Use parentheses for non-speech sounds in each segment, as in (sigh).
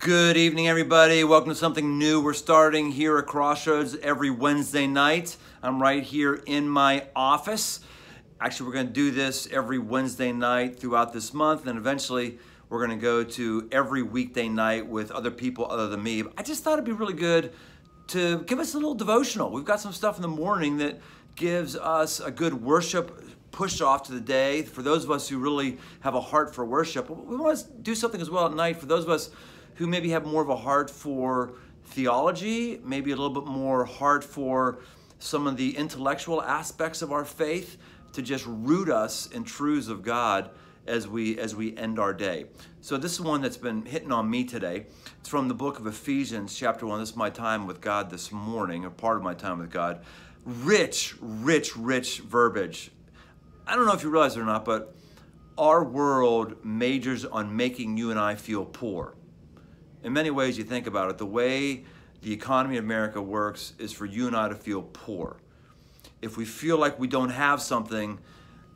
Good evening, everybody. Welcome to something new. We're starting here at Crossroads every Wednesday night. I'm right here in my office. Actually, we're going to do this every Wednesday night throughout this month, and eventually we're going to go to every weekday night with other people other than me. I just thought it'd be really good to give us a little devotional. We've got some stuff in the morning that gives us a good worship push off to the day. For those of us who really have a heart for worship, we want to do something as well at night. For those of us who maybe have more of a heart for theology, maybe a little bit more heart for some of the intellectual aspects of our faith, to just root us in truths of God as we as we end our day. So this is one that's been hitting on me today. It's from the book of Ephesians, chapter one. This is my time with God this morning, or part of my time with God. Rich, rich, rich verbiage. I don't know if you realize it or not, but our world majors on making you and I feel poor in many ways you think about it, the way the economy of America works is for you and I to feel poor. If we feel like we don't have something,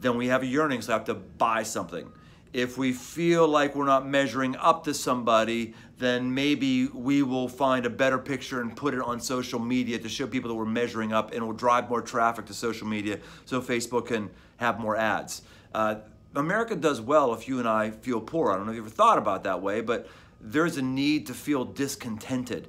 then we have a yearning to have to buy something. If we feel like we're not measuring up to somebody, then maybe we will find a better picture and put it on social media to show people that we're measuring up and it will drive more traffic to social media so Facebook can have more ads. Uh, America does well if you and I feel poor. I don't know if you ever thought about that way, but there's a need to feel discontented.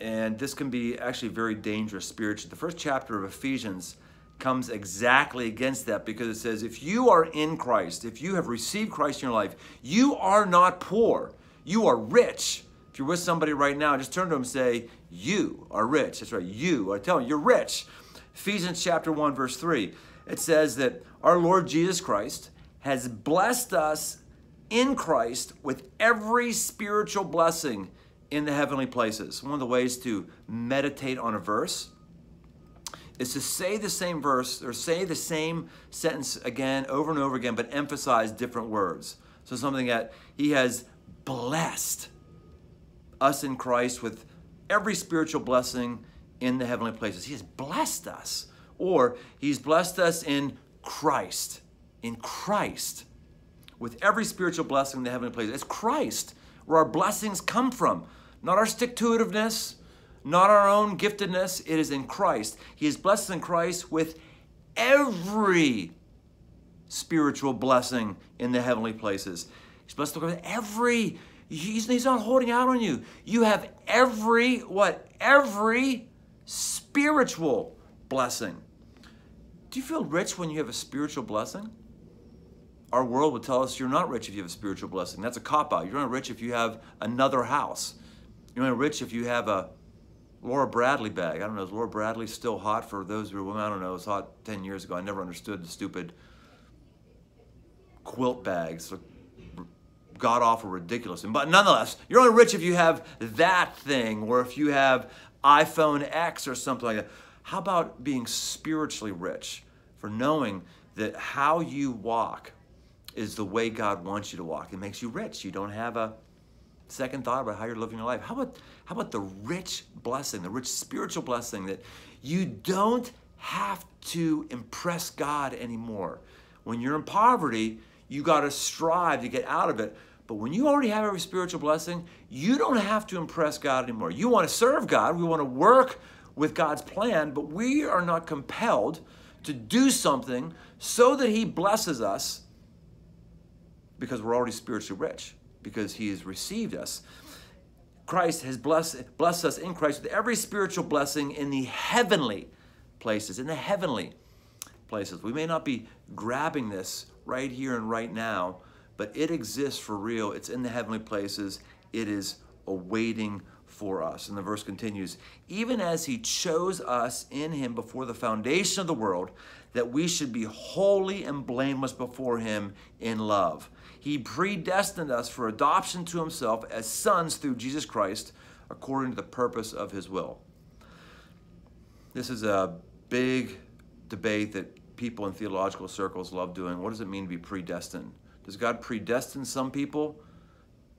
And this can be actually very dangerous spiritually. The first chapter of Ephesians comes exactly against that because it says, if you are in Christ, if you have received Christ in your life, you are not poor, you are rich. If you're with somebody right now, just turn to them and say, You are rich. That's right, you. I tell them, you're rich. Ephesians chapter 1, verse 3. It says that our Lord Jesus Christ has blessed us in Christ with every spiritual blessing in the heavenly places. One of the ways to meditate on a verse is to say the same verse or say the same sentence again over and over again, but emphasize different words. So something that He has blessed us in Christ with every spiritual blessing in the heavenly places. He has blessed us. Or He's blessed us in Christ. In Christ with every spiritual blessing in the heavenly places. It's Christ where our blessings come from, not our stick to itiveness, not our own giftedness. It is in Christ. He is blessed in Christ with every spiritual blessing in the heavenly places. He's blessed with every, he's, he's not holding out on you. You have every, what? Every spiritual blessing. Do you feel rich when you have a spiritual blessing? Our world would tell us you're not rich if you have a spiritual blessing. That's a cop out. You're not rich if you have another house. You're not rich if you have a Vera Bradley bag. I don't know, is Vera Bradley still hot for those who are women? I don't know. It was hot 10 years ago. I never understood the stupid quilt bags. God awful ridiculous. But nonetheless, you're only rich if you have that thing or if you have iPhone X or something like that. How about being spiritually rich for knowing that how you walk is the way God wants you to walk. It makes you rich. You don't have a second thought about how you're living your life. How about how about the rich blessing, the rich spiritual blessing that you don't have to impress God anymore. When you're in poverty, you got to strive to get out of it. But when you already have every spiritual blessing, you don't have to impress God anymore. You want to serve God, we want to work with God's plan, but we are not compelled to do something so that He blesses us because we're already spiritually rich, because he has received us. Christ has blessed, blessed us in Christ with every spiritual blessing in the heavenly places, in the heavenly places. We may not be grabbing this right here and right now, but it exists for real. It's in the heavenly places. It is awaiting for us. And the verse continues Even as he chose us in him before the foundation of the world, that we should be holy and blameless before him in love. He predestined us for adoption to himself as sons through Jesus Christ, according to the purpose of his will. This is a big debate that people in theological circles love doing. What does it mean to be predestined? Does God predestine some people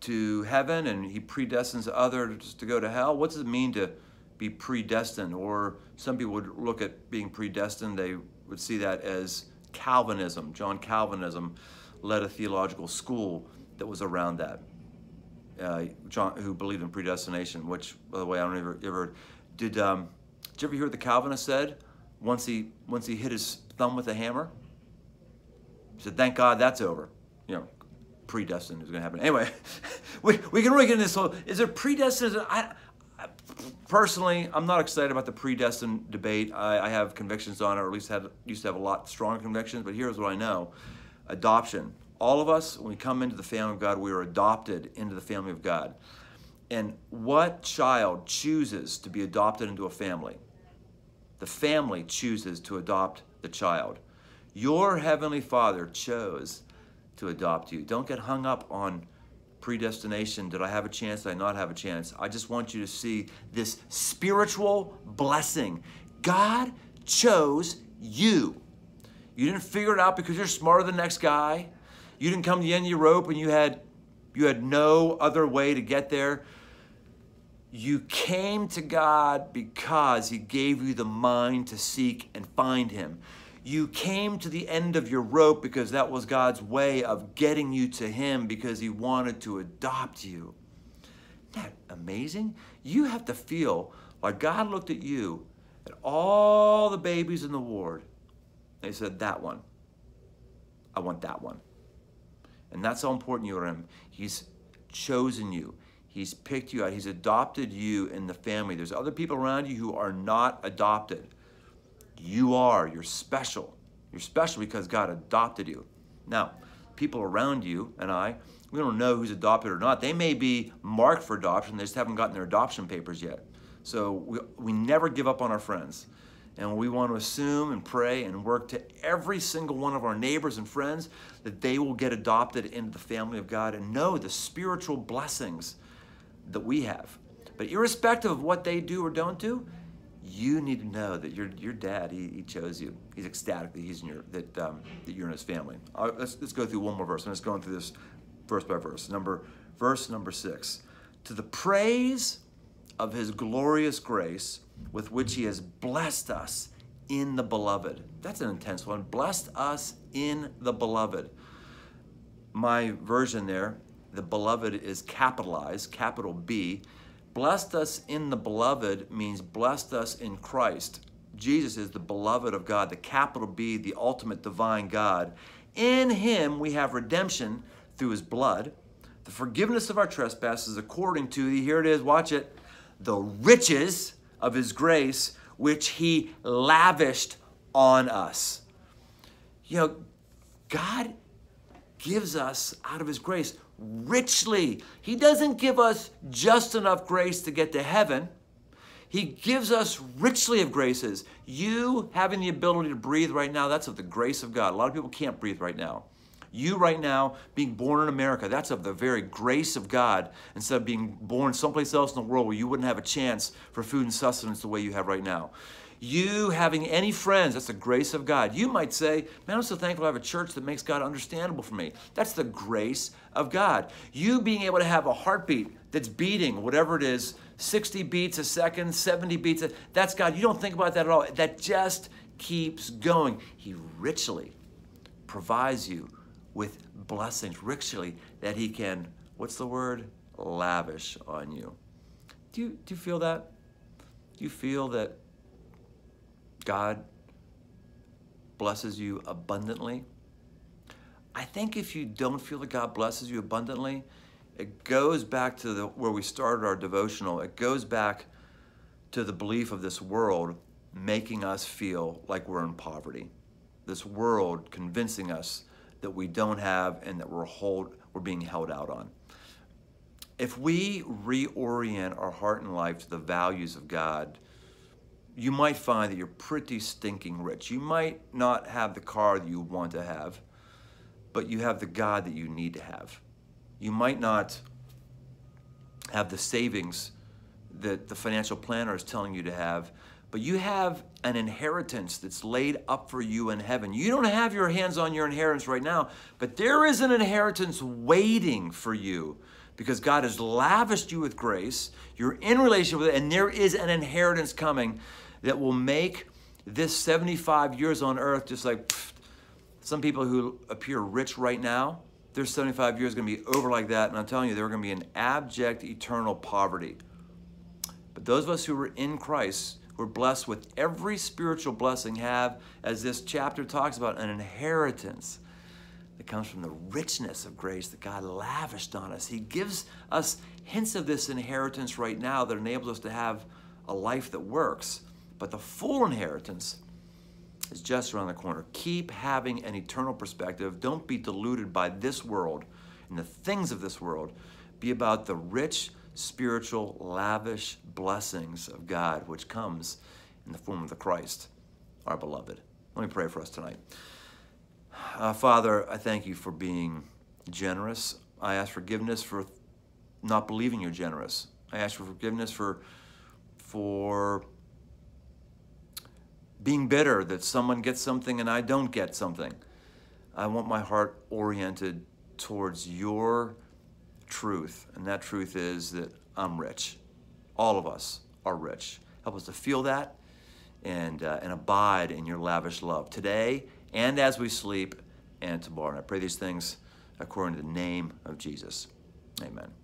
to heaven and he predestines others to go to hell? What does it mean to be predestined? Or some people would look at being predestined, they would see that as Calvinism, John Calvinism led a theological school that was around that. uh, John, who believed in predestination. Which, by the way, I don't ever ever did. Um, did you ever hear what the Calvinist said once he once he hit his thumb with a hammer? He said, "Thank God that's over." You know, predestined is going to happen. Anyway, (laughs) we, we can really get into this. Whole, is it predestined? I, I, personally, I'm not excited about the predestined debate. I, I have convictions on it, or at least had used to have a lot stronger convictions. But here's what I know: adoption. All of us, when we come into the family of God, we are adopted into the family of God. And what child chooses to be adopted into a family? The family chooses to adopt the child. Your heavenly Father chose to adopt you. Don't get hung up on predestination. Did I have a chance? Did I not have a chance? I just want you to see this spiritual blessing. God chose you. You didn't figure it out because you're smarter than the next guy. You didn't come to the end of your rope and you had you had no other way to get there. You came to God because He gave you the mind to seek and find Him. You came to the end of your rope because that was God's way of getting you to Him because He wanted to adopt you. Isn't that amazing? You have to feel like God looked at you, at all the babies in the ward. They said, That one. I want that one. And that's how important you are Him. He's chosen you. He's picked you out. He's adopted you in the family. There's other people around you who are not adopted. You are. You're special. You're special because God adopted you. Now, people around you and I, we don't know who's adopted or not. They may be marked for adoption. They just haven't gotten their adoption papers yet. So we, we never give up on our friends. And we want to assume and pray and work to every single one of our neighbors and friends that they will get adopted into the family of God and know the spiritual blessings that we have. But irrespective of what they do or don't do, you need to know that your, your dad, he, he chose you. He's ecstatic that, he's in your, that, um, that you're in his family. Let's, let's go through one more verse. I'm just going through this verse by verse. Number, verse number six. To the praise of his glorious grace with which he has blessed us in the beloved. That's an intense one. Blessed us in the beloved. My version there, the beloved is capitalized, capital B Blessed us in the beloved means blessed us in Christ. Jesus is the beloved of God, the capital B, the ultimate divine God. In him we have redemption through his blood, the forgiveness of our trespasses according to the, here it is, watch it, the riches of his grace, which he lavished on us. You know, God gives us out of his grace richly. He doesn't give us just enough grace to get to heaven. He gives us richly of graces. You having the ability to breathe right now, that's of the grace of God. A lot of people can't breathe right now. You right now being born in America, that's of the very grace of God instead of being born someplace else in the world where you wouldn't have a chance for food and sustenance the way you have right now. You having any friends, that's the grace of God. You might say, Man, I'm so thankful I have a church that makes God understandable for me. That's the grace of God. You being able to have a heartbeat that's beating, whatever it is, 60 beats a second, 70 beats, a, that's God. You don't think about that at all. That just keeps going. He richly provides you with blessings, richly, that He can, what's the word? Lavish on you. Do you, do you feel that? Do you feel that God blesses you abundantly. I think if you don't feel that God blesses you abundantly, it goes back to the, where we started our devotional. It goes back to the belief of this world making us feel like we're in poverty. This world convincing us that we don't have and that we're, hold, we're being held out on. If we reorient our heart and life to the values of God, you might find that you're pretty stinking rich. You might not have the car that you want to have, but you have the God that you need to have. You might not have the savings that the financial planner is telling you to have, but you have an inheritance that's laid up for you in heaven. You don't have your hands on your inheritance right now, but there is an inheritance waiting for you because God has lavished you with grace. You're in relationship with it, and there is an inheritance coming that will make this 75 years on earth just like pfft, some people who appear rich right now, their 75 years going to be over like that, and I'm telling you, they're going to be in abject eternal poverty. But those of us who are in Christ, who are blessed with every spiritual blessing, have, as this chapter talks about, an inheritance that comes from the richness of grace that God lavished on us. He gives us hints of this inheritance right now that enables us to have a life that works. But the full inheritance is just around the corner. Keep having an eternal perspective. Don't be deluded by this world and the things of this world. Be about the rich, spiritual, lavish blessings of God, which comes in the form of the Christ, our beloved. Let me pray for us tonight. Uh, Father, I thank you for being generous. I ask forgiveness for not believing you're generous. I ask for forgiveness for for being bitter that someone gets something and I don't get something. I want my heart oriented towards your truth, and that truth is that I'm rich. All of us are rich. Help us to feel that and, uh, and abide in your lavish love today and as we sleep and tomorrow. And I pray these things according to the name of Jesus. Amen.